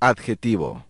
Adjetivo.